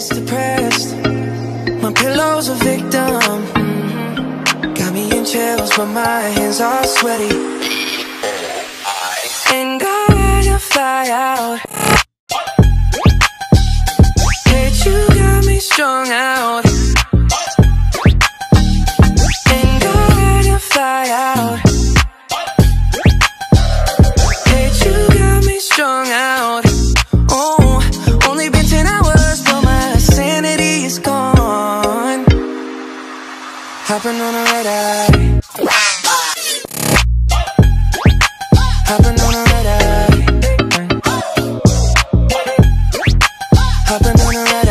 days depressed. My pillow's a victim. Mhm. Got me in chills, but my hands are sweaty. Hopping on a red eye. Hopping on a red eye. Hopping on a red eye.